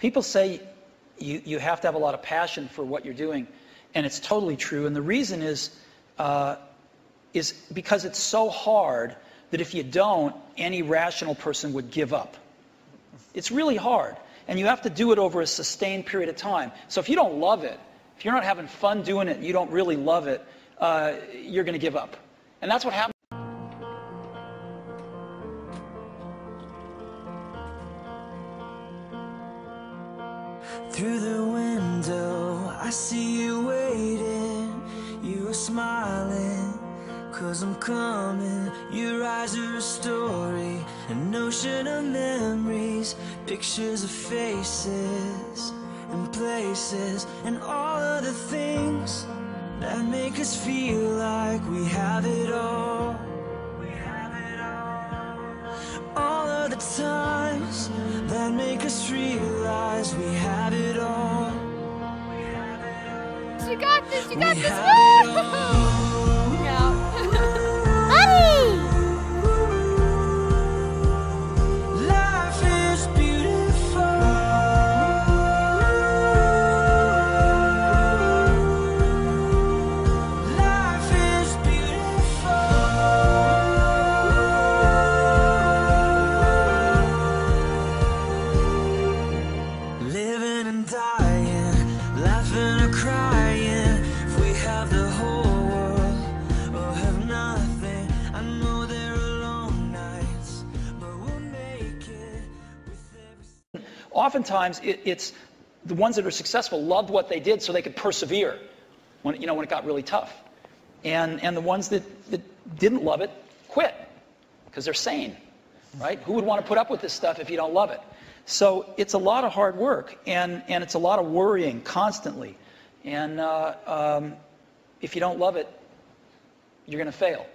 People say you, you have to have a lot of passion for what you're doing, and it's totally true. And the reason is, uh, is because it's so hard that if you don't, any rational person would give up. It's really hard. And you have to do it over a sustained period of time. So if you don't love it, if you're not having fun doing it, you don't really love it, uh, you're going to give up. And that's what happens. Through the window, I see you waiting. You are smiling, cause I'm coming. Your eyes are a story, an ocean of memories, pictures of faces and places, and all of the things that make us feel like we have it all. All of the times that make us realize we have You got this. You We got this. Oftentimes, it, it's the ones that are successful loved what they did so they could persevere when, you know, when it got really tough. And, and the ones that, that didn't love it quit because they're sane, right? Who would want to put up with this stuff if you don't love it? So it's a lot of hard work and, and it's a lot of worrying constantly. And uh, um, if you don't love it, you're going to fail.